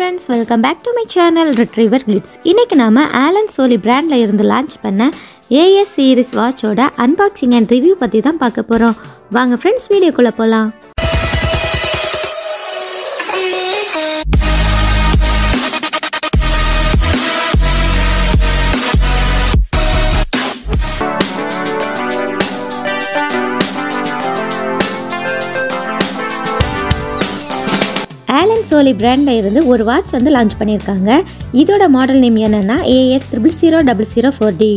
Friends welcome back to my channel Retriever Glitz இன்னைக்கு நாம Allen சோலி பிராண்டில் இருந்து லான்ச் பண்ண ஏஎஸ் சீரிஸ் வாட்சோட அன்பாக்சிங் அண்ட் ரிவ்யூ பற்றி தான் பார்க்க போகிறோம் வாங்க ஃப்ரெண்ட்ஸ் வீடியோக்குள்ளே போகலாம் ஆலன் சோலி பிராண்டில் இருந்து ஒரு வாட்ச் வந்து லான்ச் பண்ணியிருக்காங்க. இதோட மாடல் நேம் என்னென்னா AS triple zero double zero four D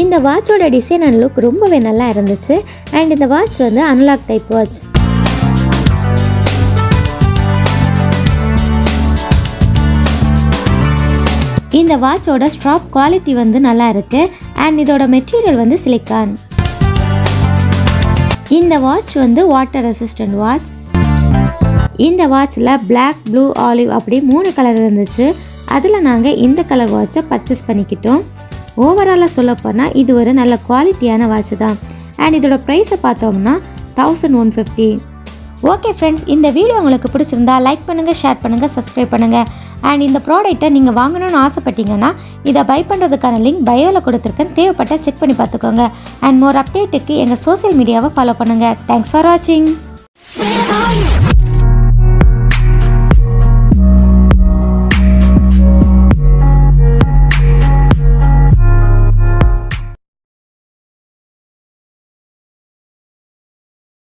இந்த வாட்சோட டிசைன் அண்ட் லுக் ரொம்பவே நல்லா இருந்துச்சு. அண்ட் இந்த வாட்ச் வந்து அன்லாக் டைப் வாட்ச் இந்த வாட்சோட ஸ்ட்ராப் குவாலிட்டி வந்து நல்லா இருக்கு. அண்ட் இதோட மெட்டீரியல் வந்து சிலிக்கான். இந்த வாட்ச் வந்து வாட்டர் ரெசிஸ்டன்ட் வாட்ச். இந்த வாட்சில் பிளாக் ப்ளூ ஆலிவ் அப்படி மூணு கலர் இருந்துச்சு. அதில் நாங்கள் இந்த கலர் வாட்சை பர்ச்சேஸ் பண்ணிக்கிட்டோம். ஓவராலாக சொல்லப்போனால் இது ஒரு நல்ல குவாலிட்டியான வாட்ச் தான். அண்ட் இதோட ப்ரைஸை பார்த்தோம்னா thousand one fifty okay friends இந்த வீடியோ உங்களுக்கு பிடிச்சிருந்தா லைக் பண்ணுங்கள் ஷேர் பண்ணுங்கள் சப்ஸ்கிரைப் பண்ணுங்கள் அண்ட் இந்த ப்ராடக்ட்டை நீங்கள் வாங்கணும்னு ஆசைப்பட்டீங்கன்னா இதை பை பண்ணுறதுக்கான லிங்க் பயோவில் கொடுத்துருக்கேன். தேவைப்பட்டால் செக் பண்ணி பார்த்துக்கோங்க. அண்ட் மோர் அப்டேட்டுக்கு எங்கள் சோஷியல் மீடியாவை ஃபாலோ பண்ணுங்கள் தேங்க்ஸ் ஃபார் வாட்சிங்